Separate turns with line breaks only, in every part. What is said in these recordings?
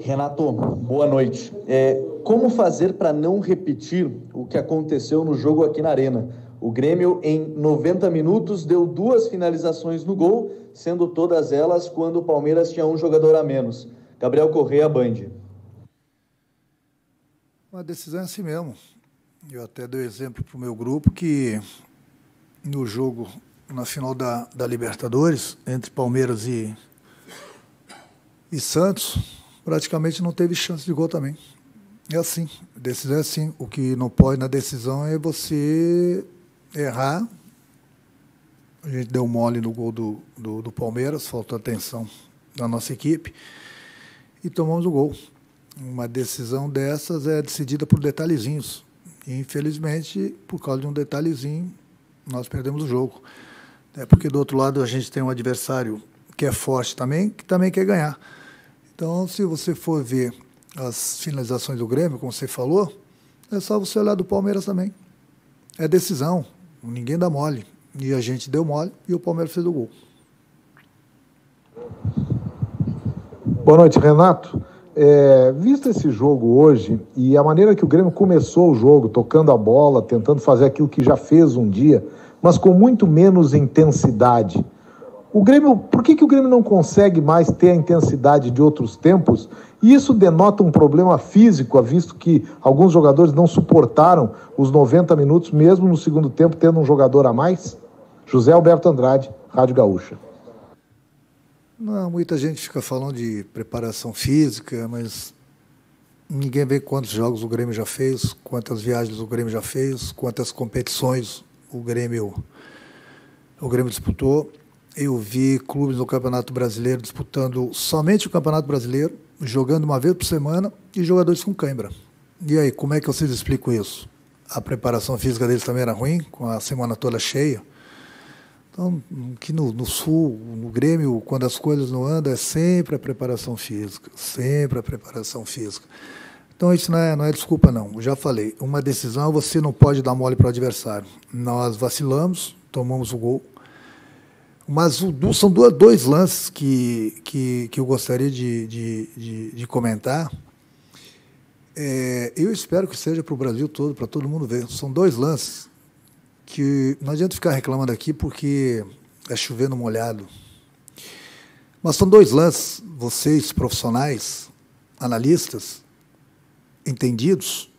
Renato, boa noite. É, como fazer para não repetir o que aconteceu no jogo aqui na Arena? O Grêmio, em 90 minutos, deu duas finalizações no gol, sendo todas elas quando o Palmeiras tinha um jogador a menos. Gabriel Correia, Band.
Uma decisão é assim mesmo. Eu até dei exemplo para o meu grupo que no jogo, na final da, da Libertadores, entre Palmeiras e, e Santos, praticamente não teve chance de gol também. É assim, decisão é assim. O que não pode na decisão é você errar. A gente deu mole no gol do, do, do Palmeiras, faltou atenção da nossa equipe e tomamos o gol. Uma decisão dessas é decidida por detalhezinhos. E, infelizmente, por causa de um detalhezinho, nós perdemos o jogo. É porque do outro lado a gente tem um adversário que é forte também, que também quer ganhar. Então, se você for ver as finalizações do Grêmio, como você falou, é só você olhar do Palmeiras também. É decisão. Ninguém dá mole. E a gente deu mole e o Palmeiras fez o gol.
Boa noite, Renato. É, visto esse jogo hoje e a maneira que o Grêmio começou o jogo, tocando a bola, tentando fazer aquilo que já fez um dia, mas com muito menos intensidade. O Grêmio, por que, que o Grêmio não consegue mais ter a intensidade de outros tempos? E isso denota um problema físico, visto que alguns jogadores não suportaram os 90 minutos, mesmo no segundo tempo, tendo um jogador a mais? José Alberto Andrade, Rádio Gaúcha.
Não, muita gente fica falando de preparação física, mas ninguém vê quantos jogos o Grêmio já fez, quantas viagens o Grêmio já fez, quantas competições o Grêmio, o Grêmio disputou. Eu vi clubes no Campeonato Brasileiro disputando somente o Campeonato Brasileiro, jogando uma vez por semana e jogadores com cãibra. E aí, como é que vocês explicam isso? A preparação física deles também era ruim, com a semana toda cheia. Então, aqui no, no, sul, no Grêmio, quando as coisas não andam, é sempre a preparação física, sempre a preparação física. Então, isso não é, não é desculpa, não. Já falei, uma decisão você não pode dar mole para o adversário. Nós vacilamos, tomamos o gol, mas são dois lances que, que, que eu gostaria de, de, de, de comentar. É, eu espero que seja para o Brasil todo, para todo mundo ver. São dois lances que não adianta ficar reclamando aqui porque é chovendo molhado. Mas são dois lances, vocês profissionais, analistas, entendidos,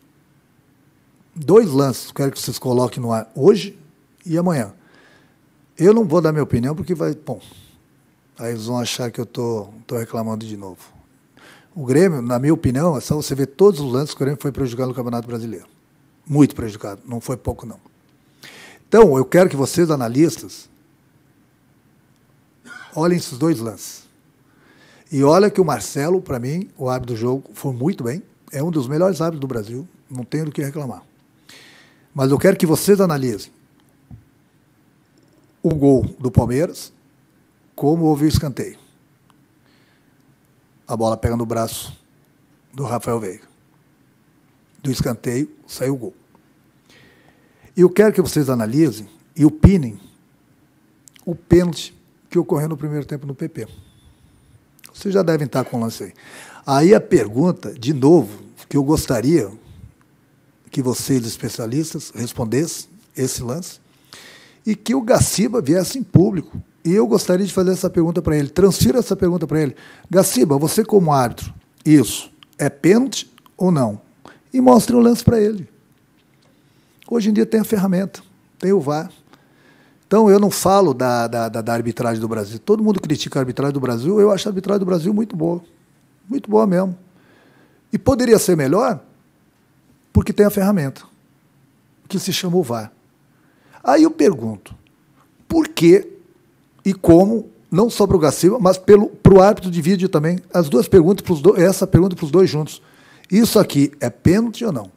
dois lances, quero que vocês coloquem no ar hoje e amanhã. Eu não vou dar minha opinião porque vai. Bom, aí eles vão achar que eu estou reclamando de novo. O Grêmio, na minha opinião, é só você ver todos os lances que o Grêmio foi prejudicado no Campeonato Brasileiro. Muito prejudicado, não foi pouco, não. Então, eu quero que vocês, analistas, olhem esses dois lances. E olha que o Marcelo, para mim, o árbitro do jogo, foi muito bem. É um dos melhores árbitros do Brasil, não tenho do que reclamar. Mas eu quero que vocês analisem o gol do Palmeiras, como houve o escanteio. A bola pega no braço do Rafael Veiga. Do escanteio saiu o gol. E eu quero que vocês analisem e opinem o pênalti que ocorreu no primeiro tempo no PP. Vocês já devem estar com o lance aí. Aí a pergunta, de novo, que eu gostaria que vocês, especialistas, respondessem esse lance, e que o Gaciba viesse em público. E eu gostaria de fazer essa pergunta para ele. Transfira essa pergunta para ele. Gaciba, você como árbitro, isso é pênalti ou não? E mostre o lance para ele. Hoje em dia tem a ferramenta, tem o VAR. Então eu não falo da, da, da, da arbitragem do Brasil. Todo mundo critica a arbitragem do Brasil. Eu acho a arbitragem do Brasil muito boa. Muito boa mesmo. E poderia ser melhor porque tem a ferramenta, que se chama o VAR. Aí eu pergunto, por que e como, não só para o Gaciba, mas para o árbitro de vídeo também, as duas perguntas, do, essa pergunta para os dois juntos. Isso aqui é pênalti ou não?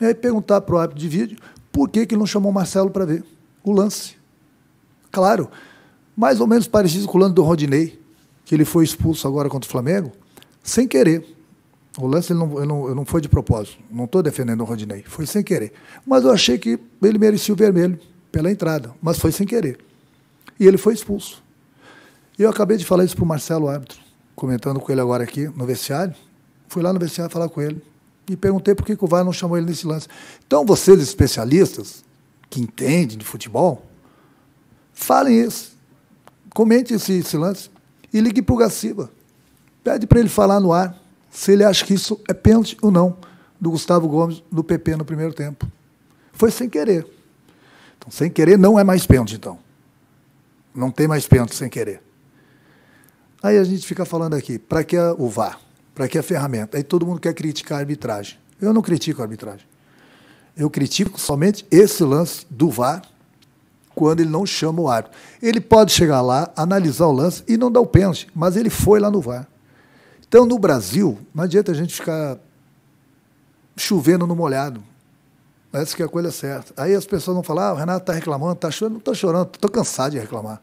E aí perguntar para o árbitro de vídeo por que, que não chamou o Marcelo para ver o lance. Claro, mais ou menos parecido com o lance do Rodinei, que ele foi expulso agora contra o Flamengo, sem querer. O lance ele não, ele não, não foi de propósito. Não estou defendendo o Rodinei. Foi sem querer. Mas eu achei que ele merecia o vermelho pela entrada. Mas foi sem querer. E ele foi expulso. E eu acabei de falar isso para o Marcelo árbitro. comentando com ele agora aqui no vestiário. Fui lá no vestiário falar com ele e perguntei por que, que o VAR não chamou ele nesse lance. Então, vocês especialistas que entendem de futebol, falem isso. Comente esse, esse lance e ligue para o Gaciba. Pede para ele falar no ar se ele acha que isso é pênalti ou não do Gustavo Gomes do PP no primeiro tempo. Foi sem querer. Então, sem querer não é mais pênalti, então. Não tem mais pênalti sem querer. Aí a gente fica falando aqui, para que o VAR? Para que a ferramenta? Aí todo mundo quer criticar a arbitragem. Eu não critico a arbitragem. Eu critico somente esse lance do VAR quando ele não chama o árbitro. Ele pode chegar lá, analisar o lance e não dar o pênalti, mas ele foi lá no VAR. Então, no Brasil, não adianta a gente ficar chovendo no molhado. Essa que é a coisa certa. Aí as pessoas vão falar, ah, o Renato está reclamando, está chorando. Não estou chorando, estou cansado de reclamar.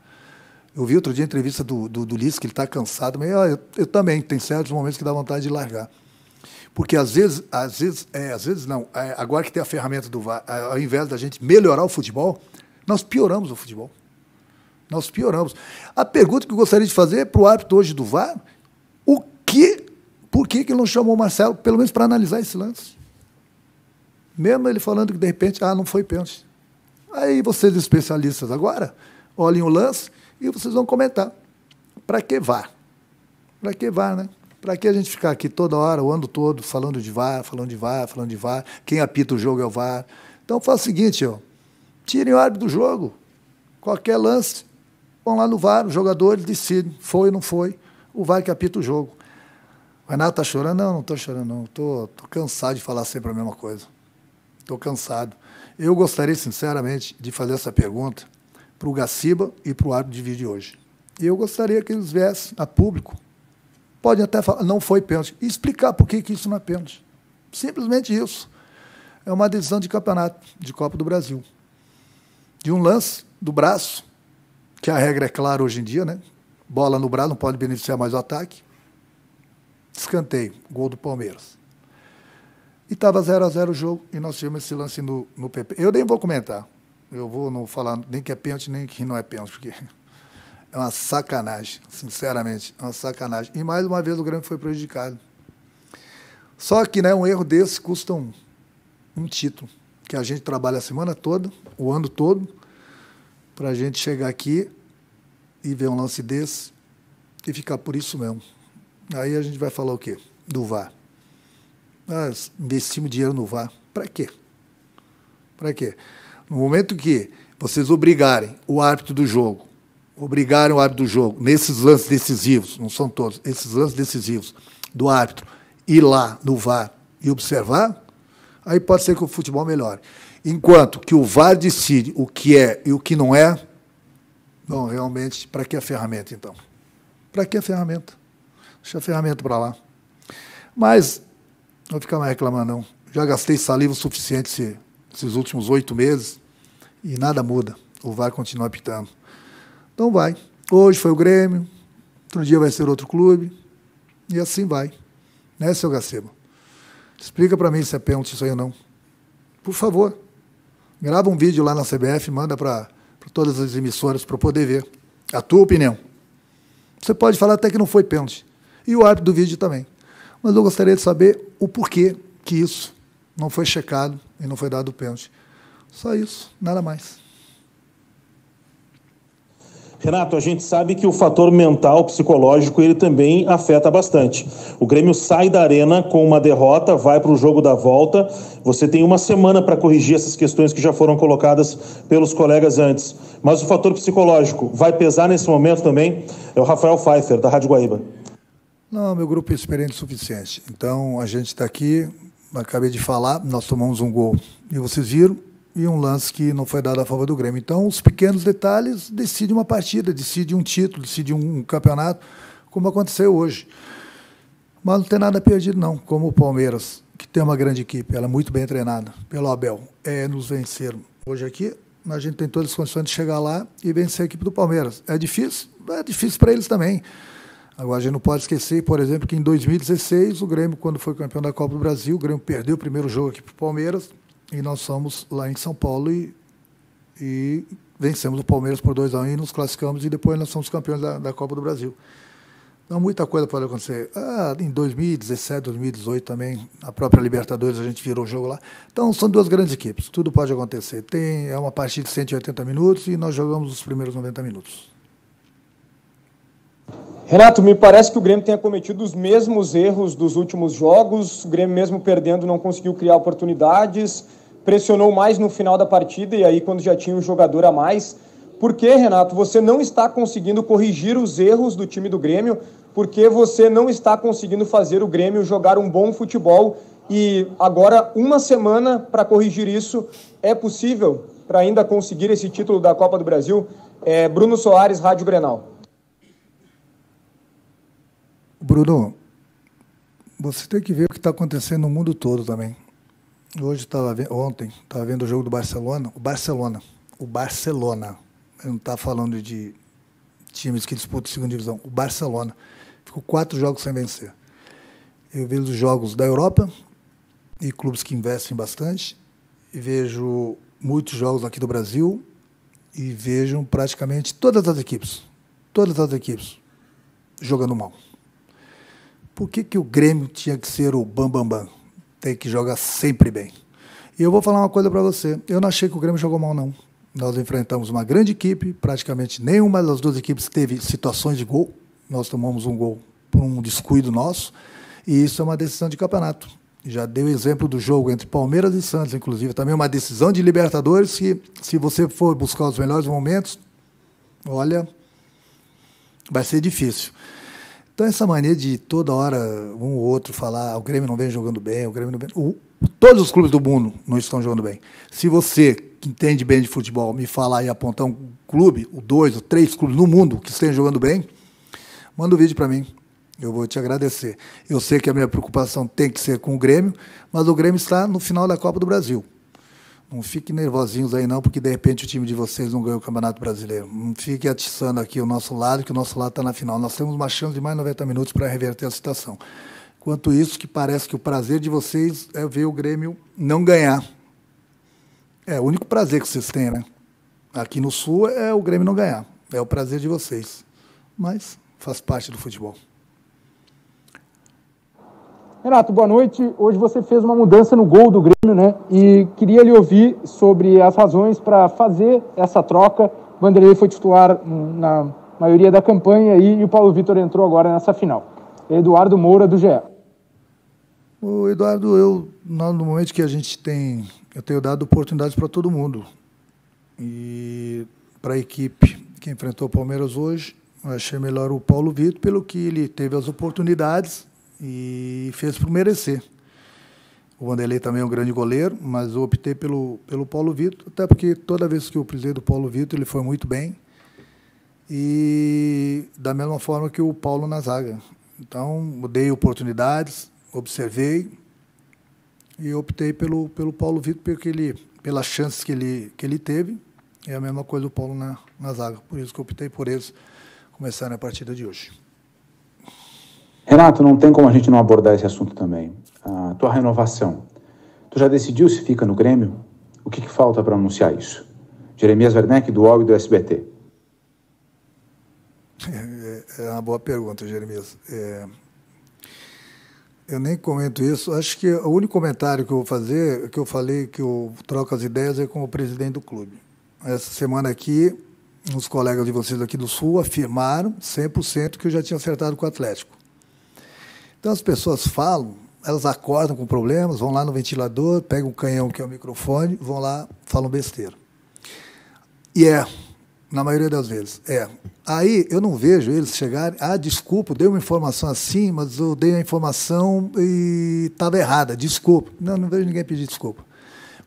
Eu vi outro dia a entrevista do, do, do Liz, que ele está cansado, mas eu, eu, também, tem certos momentos que dá vontade de largar. Porque às vezes, às vezes, é, às vezes não, é, agora que tem a ferramenta do VAR, ao invés da gente melhorar o futebol, nós pioramos o futebol. Nós pioramos. A pergunta que eu gostaria de fazer para o árbitro hoje do VAR, que, por que, que não chamou o Marcelo, pelo menos para analisar esse lance? Mesmo ele falando que de repente, ah, não foi pênalti. Aí vocês especialistas agora, olhem o lance e vocês vão comentar. Para que VAR? Para que VAR, né? Para que a gente ficar aqui toda hora, o ano todo, falando de VAR, falando de VAR, falando de VAR, quem apita o jogo é o VAR. Então faz o seguinte, ó, tirem o árbitro do jogo. Qualquer lance, vão lá no VAR, os jogadores decidem, foi ou não foi, o VAR que apita o jogo. O Renato está chorando? Não, não estou chorando, não. Estou cansado de falar sempre a mesma coisa. Estou cansado. Eu gostaria, sinceramente, de fazer essa pergunta para o Gaciba e para o árbitro de vídeo hoje. Eu gostaria que eles viessem a público. Pode até falar, não foi pênalti. E explicar por que, que isso não é pênalti. Simplesmente isso. É uma decisão de campeonato, de Copa do Brasil. De um lance do braço, que a regra é clara hoje em dia, né? Bola no braço, não pode beneficiar mais o ataque. Escanteio, gol do Palmeiras. E estava 0 a 0 o jogo, e nós tivemos esse lance no, no PP. Eu nem vou comentar. Eu vou não falar nem que é pênalti, nem que não é pênalti, porque é uma sacanagem, sinceramente, é uma sacanagem. E mais uma vez o Grêmio foi prejudicado. Só que né, um erro desse custa um, um título, que a gente trabalha a semana toda, o ano todo, para a gente chegar aqui e ver um lance desse e ficar por isso mesmo. Aí a gente vai falar o quê? Do VAR. Nós investimos dinheiro no VAR. Para quê? Para quê? No momento que vocês obrigarem o árbitro do jogo, obrigarem o árbitro do jogo, nesses lances decisivos, não são todos, esses lances decisivos do árbitro, ir lá no VAR e observar, aí pode ser que o futebol melhore. Enquanto que o VAR decide o que é e o que não é, bom, realmente, para que a ferramenta, então? Para que a ferramenta? Deixa a ferramenta para lá. Mas, não vou ficar mais reclamando, não. Já gastei saliva o suficiente esses últimos oito meses e nada muda. O VAR continua apitando. Então vai. Hoje foi o Grêmio, outro dia vai ser outro clube, e assim vai. Né, seu Gacebo? Explica para mim se é pênalti isso aí ou não. Por favor. Grava um vídeo lá na CBF, manda para todas as emissoras para poder ver. A tua opinião. Você pode falar até que não foi pênalti. E o árbitro do vídeo também. Mas eu gostaria de saber o porquê que isso não foi checado e não foi dado o pênalti. Só isso, nada mais.
Renato, a gente sabe que o fator mental, psicológico, ele também afeta bastante. O Grêmio sai da arena com uma derrota, vai para o jogo da volta. Você tem uma semana para corrigir essas questões que já foram colocadas pelos colegas antes. Mas o fator psicológico vai pesar nesse momento também? É o Rafael Pfeiffer, da Rádio Guaíba.
Não, meu grupo é experiente o suficiente. Então, a gente está aqui, acabei de falar, nós tomamos um gol e vocês viram, e um lance que não foi dado a favor do Grêmio. Então, os pequenos detalhes decidem uma partida, decidem um título, decidem um campeonato, como aconteceu hoje. Mas não tem nada perdido, não. Como o Palmeiras, que tem uma grande equipe, ela é muito bem treinada pelo Abel, é, nos venceram. Hoje aqui, a gente tem todas as condições de chegar lá e vencer a equipe do Palmeiras. É difícil? É difícil para eles também. Agora, a gente não pode esquecer, por exemplo, que em 2016, o Grêmio, quando foi campeão da Copa do Brasil, o Grêmio perdeu o primeiro jogo aqui para o Palmeiras e nós fomos lá em São Paulo e, e vencemos o Palmeiras por 2 a 1 um, e nos classificamos e depois nós somos campeões da, da Copa do Brasil. Então, muita coisa pode acontecer. Ah, em 2017, 2018 também, a própria Libertadores, a gente virou o jogo lá. Então, são duas grandes equipes, tudo pode acontecer. Tem, é uma partida de 180 minutos e nós jogamos os primeiros 90 minutos.
Renato, me parece que o Grêmio tenha cometido os mesmos erros dos últimos jogos. O Grêmio, mesmo perdendo, não conseguiu criar oportunidades, pressionou mais no final da partida e aí, quando já tinha um jogador a mais. Por que, Renato, você não está conseguindo corrigir os erros do time do Grêmio? Porque você não está conseguindo fazer o Grêmio jogar um bom futebol e agora, uma semana para corrigir isso, é possível para ainda conseguir esse título da Copa do Brasil? É, Bruno Soares, Rádio Grenal.
Bruno, você tem que ver o que está acontecendo no mundo todo também. Hoje estava ontem estava vendo o jogo do Barcelona, o Barcelona, o Barcelona. Eu não está falando de times que disputam segunda divisão, o Barcelona ficou quatro jogos sem vencer. Eu vejo os jogos da Europa e clubes que investem bastante e vejo muitos jogos aqui do Brasil e vejo praticamente todas as equipes, todas as equipes jogando mal. Por que, que o Grêmio tinha que ser o bambambam? Bam, bam? Tem que jogar sempre bem. E eu vou falar uma coisa para você. Eu não achei que o Grêmio jogou mal, não. Nós enfrentamos uma grande equipe, praticamente nenhuma das duas equipes teve situações de gol. Nós tomamos um gol por um descuido nosso, e isso é uma decisão de campeonato. Já deu exemplo do jogo entre Palmeiras e Santos, inclusive. Também uma decisão de Libertadores que, se você for buscar os melhores momentos, olha, vai ser difícil. Então, essa mania de toda hora um ou outro falar ah, o Grêmio não vem jogando bem, o Grêmio não vem. O, todos os clubes do mundo não estão jogando bem. Se você, que entende bem de futebol, me falar e apontar um clube, o dois, ou três clubes no mundo que estejam jogando bem, manda o um vídeo para mim. Eu vou te agradecer. Eu sei que a minha preocupação tem que ser com o Grêmio, mas o Grêmio está no final da Copa do Brasil. Não fiquem nervosinhos aí não, porque de repente o time de vocês não ganhou o Campeonato Brasileiro. Não fiquem atiçando aqui o nosso lado, que o nosso lado está na final. Nós temos uma chance de mais 90 minutos para reverter a situação. Quanto isso, que parece que o prazer de vocês é ver o Grêmio não ganhar. É o único prazer que vocês têm, né? Aqui no Sul é o Grêmio não ganhar. É o prazer de vocês. Mas faz parte do futebol.
Renato, boa noite. Hoje você fez uma mudança no gol do Grêmio, né? E queria lhe ouvir sobre as razões para fazer essa troca. Vanderlei foi titular na maioria da campanha e, o Paulo Vitor entrou agora nessa final. Eduardo Moura, do GE.
O Eduardo, eu, no momento que a gente tem, eu tenho dado oportunidades para todo mundo. E para a equipe que enfrentou o Palmeiras hoje, eu achei melhor o Paulo Vitor, pelo que ele teve as oportunidades e fez por merecer. O Vanderlei também é um grande goleiro, mas eu optei pelo, pelo Paulo Vitor, até porque toda vez que eu precisei do Paulo Vitor, ele foi muito bem. E da mesma forma que o Paulo na zaga. Então, mudei oportunidades, observei e optei pelo, pelo Paulo Vitor porque ele, pelas chances que ele, que ele teve. É a mesma coisa do Paulo na, na zaga. Por isso que eu optei por eles começarem a partida de hoje.
Renato, não tem como a gente não abordar esse assunto também. A tua renovação. Tu já decidiu se fica no Grêmio? O que, que falta para anunciar isso? Jeremias Werneck, do UOL e do SBT.
É, é uma boa pergunta, Jeremias. É, eu nem comento isso. Acho que o único comentário que eu vou fazer, que eu falei que eu troco as ideias, é com o presidente do clube. Essa semana aqui, os colegas de vocês aqui do Sul afirmaram 100% que eu já tinha acertado com o Atlético. Então as pessoas falam, elas acordam com problemas, vão lá no ventilador, pegam o canhão que é o microfone, vão lá, falam besteira. E é, na maioria das vezes, é. Aí eu não vejo eles chegarem, ah, desculpa, dei uma informação assim, mas eu dei a informação e estava errada, desculpa. Não, não vejo ninguém pedir desculpa.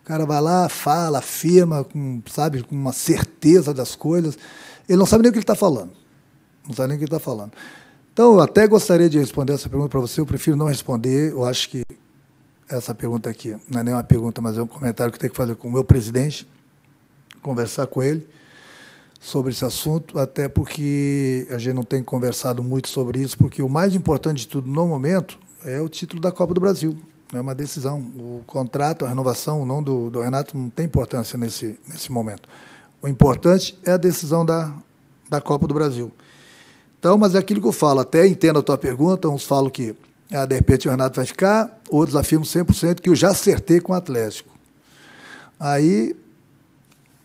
O cara vai lá, fala, afirma, com, sabe, com uma certeza das coisas. Ele não sabe nem o que ele está falando. Não sabe nem o que ele está falando. Então, eu até gostaria de responder essa pergunta para você, eu prefiro não responder. Eu acho que essa pergunta aqui não é nem uma pergunta, mas é um comentário que eu tenho que fazer com o meu presidente, conversar com ele sobre esse assunto, até porque a gente não tem conversado muito sobre isso, porque o mais importante de tudo no momento é o título da Copa do Brasil. É uma decisão. O contrato, a renovação, o não do, do Renato não tem importância nesse, nesse momento. O importante é a decisão da, da Copa do Brasil. Então, mas é aquilo que eu falo, até entendo a tua pergunta, uns falam que ah, de repente o Renato vai ficar, outros afirmam 100% que eu já acertei com o Atlético. Aí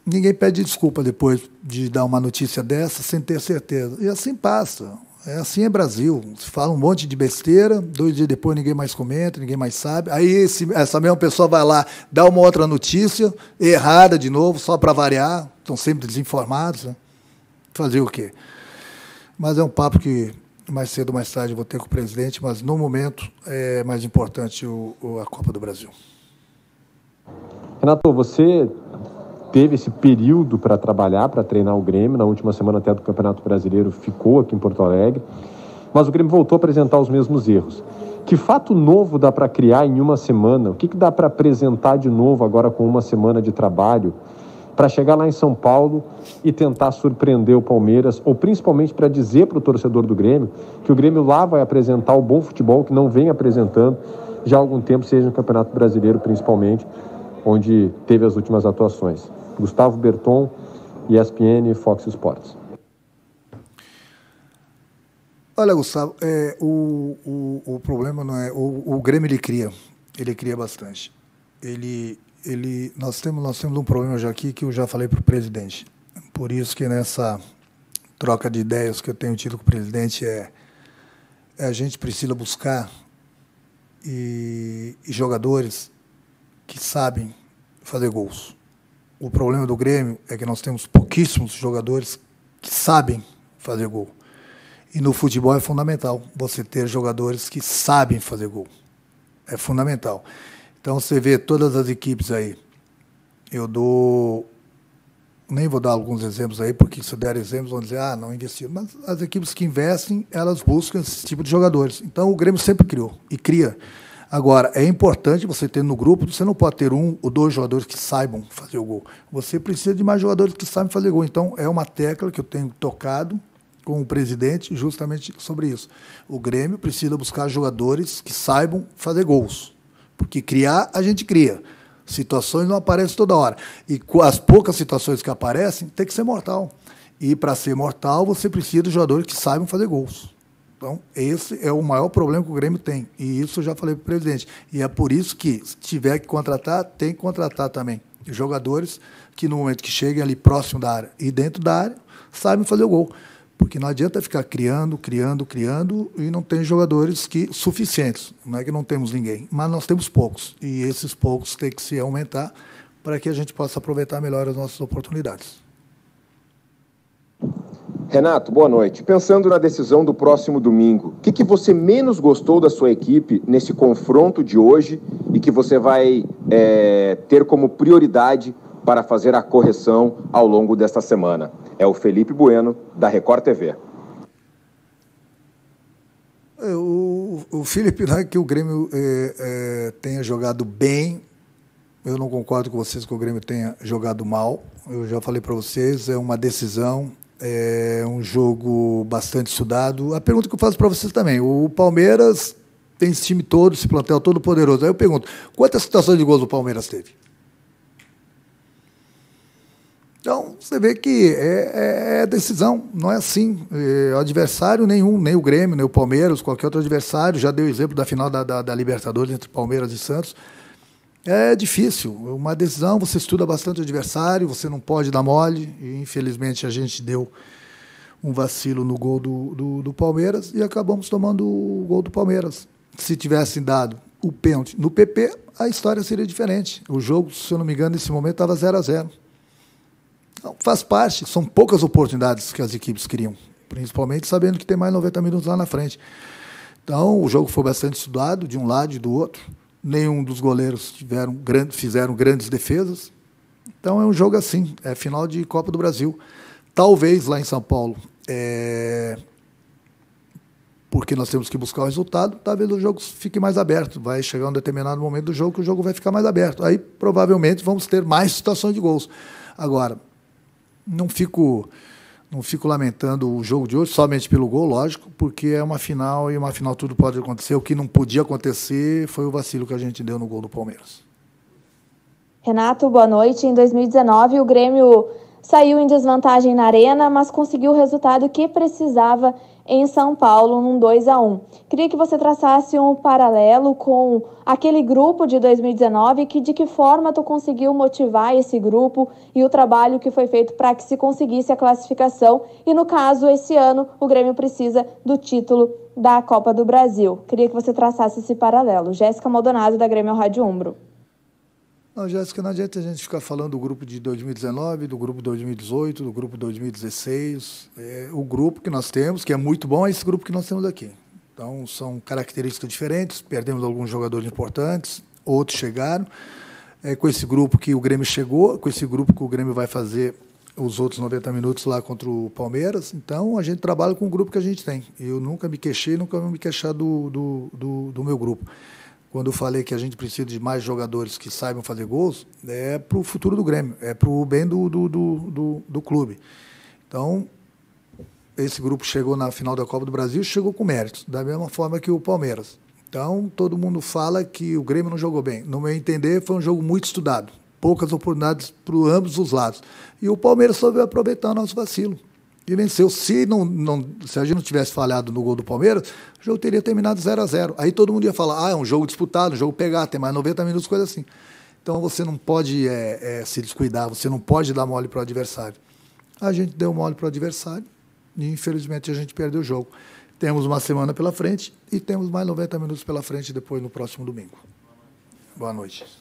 ninguém pede desculpa depois de dar uma notícia dessa sem ter certeza. E assim passa. É assim é Brasil. Se fala um monte de besteira, dois dias depois ninguém mais comenta, ninguém mais sabe. Aí esse, essa mesma pessoa vai lá, dá uma outra notícia, errada de novo, só para variar. Estão sempre desinformados. Né? Fazer o quê? Mas é um papo que mais cedo ou mais tarde vou ter com o presidente, mas no momento é mais importante o, o, a Copa do Brasil.
Renato, você teve esse período para trabalhar, para treinar o Grêmio. Na última semana até do Campeonato Brasileiro ficou aqui em Porto Alegre. Mas o Grêmio voltou a apresentar os mesmos erros. Que fato novo dá para criar em uma semana? O que, que dá para apresentar de novo agora com uma semana de trabalho? Para chegar lá em São Paulo e tentar surpreender o Palmeiras, ou principalmente para dizer para o torcedor do Grêmio que o Grêmio lá vai apresentar o bom futebol que não vem apresentando já há algum tempo, seja no Campeonato Brasileiro principalmente, onde teve as últimas atuações. Gustavo Berton, ESPN Fox Sports.
Olha, Gustavo, é, o, o, o problema não é. O, o Grêmio ele cria, ele cria bastante. Ele, ele, nós, temos, nós temos um problema já aqui que eu já falei para o presidente. Por isso que nessa troca de ideias que eu tenho tido com o presidente é, é a gente precisa buscar e, e jogadores que sabem fazer gols. O problema do Grêmio é que nós temos pouquíssimos jogadores que sabem fazer gol. E no futebol é fundamental você ter jogadores que sabem fazer gol. É fundamental. Então você vê todas as equipes aí. Eu dou. Nem vou dar alguns exemplos aí, porque se der exemplos vão dizer, ah, não investiram. Mas as equipes que investem, elas buscam esse tipo de jogadores. Então o Grêmio sempre criou e cria. Agora, é importante você ter no grupo, você não pode ter um ou dois jogadores que saibam fazer o gol. Você precisa de mais jogadores que sabem fazer gol. Então, é uma tecla que eu tenho tocado com o presidente justamente sobre isso. O Grêmio precisa buscar jogadores que saibam fazer gols. Porque criar, a gente cria. Situações não aparecem toda hora. E com as poucas situações que aparecem, tem que ser mortal. E para ser mortal, você precisa de jogadores que saibam fazer gols. Então, esse é o maior problema que o Grêmio tem. E isso eu já falei para o presidente. E é por isso que, se tiver que contratar, tem que contratar também. Jogadores que, no momento que cheguem ali próximo da área e dentro da área, sabem fazer o gol. Porque não adianta ficar criando, criando, criando e não tem jogadores que suficientes. Não é que não temos ninguém, mas nós temos poucos. E esses poucos têm que se aumentar para que a gente possa aproveitar melhor as nossas oportunidades.
Renato, boa noite. Pensando na decisão do próximo domingo, o que, que você menos gostou da sua equipe nesse confronto de hoje e que você vai é, ter como prioridade para fazer a correção ao longo desta semana? É o Felipe Bueno, da Record TV.
É, o, o Felipe, não é que o Grêmio é, é, tenha jogado bem, eu não concordo com vocês que o Grêmio tenha jogado mal. Eu já falei para vocês, é uma decisão é um jogo bastante estudado. A pergunta que eu faço para vocês também: o Palmeiras tem esse time todo, esse plantel todo poderoso. Aí eu pergunto: quantas situações de gols o Palmeiras teve? Então, você vê que é, é, é decisão, não é assim. É, adversário nenhum, nem o Grêmio, nem o Palmeiras, qualquer outro adversário. Já deu exemplo da final da, da, da Libertadores entre Palmeiras e Santos é difícil. Uma decisão, você estuda bastante o adversário, você não pode dar mole. E, infelizmente, a gente deu um vacilo no gol do, do, do, Palmeiras e acabamos tomando o gol do Palmeiras. Se tivessem dado o pênalti no PP, a história seria diferente. O jogo, se eu não me engano, nesse momento estava 0 a 0 então, Faz parte, são poucas oportunidades que as equipes criam, principalmente sabendo que tem mais 90 minutos lá na frente. Então, o jogo foi bastante estudado, de um lado e do outro nenhum dos goleiros tiveram grande, fizeram grandes defesas. Então é um jogo assim, é final de Copa do Brasil. Talvez lá em São Paulo, é... porque nós temos que buscar o resultado, talvez o jogo fique mais aberto. Vai chegar um determinado momento do jogo que o jogo vai ficar mais aberto. Aí provavelmente vamos ter mais situações de gols. Agora, não fico não fico lamentando o jogo de hoje somente pelo gol, lógico, porque é uma final e uma final tudo pode acontecer. O que não podia acontecer foi o vacilo que a gente deu no gol do Palmeiras.
Renato, boa noite. Em 2019, o Grêmio saiu em desvantagem na Arena, mas conseguiu o resultado que precisava em São Paulo num 2 a 1. Queria que você traçasse um paralelo com aquele grupo de 2019, que de que forma tu conseguiu motivar esse grupo e o trabalho que foi feito para que se conseguisse a classificação e no caso esse ano o Grêmio precisa do título da Copa do Brasil. Queria que você traçasse esse paralelo. Jéssica Maldonado da Grêmio Rádio Umbro.
Não, Jéssica, não adianta a gente ficar falando do grupo de 2019, do grupo 2018, do grupo 2016. É, o grupo que nós temos, que é muito bom, é esse grupo que nós temos aqui. Então, são características diferentes, perdemos alguns jogadores importantes, outros chegaram. É com esse grupo que o Grêmio chegou, com esse grupo que o Grêmio vai fazer os outros 90 minutos lá contra o Palmeiras. Então, a gente trabalha com o grupo que a gente tem. Eu nunca me queixei, nunca me queixar do, do, do, do meu grupo quando eu falei que a gente precisa de mais jogadores que saibam fazer gols, é para o futuro do Grêmio, é para o bem do, do, do, do, clube. Então, esse grupo chegou na final da Copa do Brasil, chegou com méritos, da mesma forma que o Palmeiras. Então, todo mundo fala que o Grêmio não jogou bem. No meu entender, foi um jogo muito estudado. Poucas oportunidades para ambos os lados. E o Palmeiras soube aproveitar o nosso vacilo e venceu. Se, não, não, se a gente não tivesse falhado no gol do Palmeiras, o jogo teria terminado 0 a 0 Aí todo mundo ia falar, ah, é um jogo disputado, um jogo pegar, tem mais 90 minutos, coisa assim. Então você não pode é, é, se descuidar, você não pode dar mole para o adversário. A gente deu mole para o adversário e infelizmente a gente perdeu o jogo. Temos uma semana pela frente e temos mais 90 minutos pela frente depois no próximo domingo. Boa noite.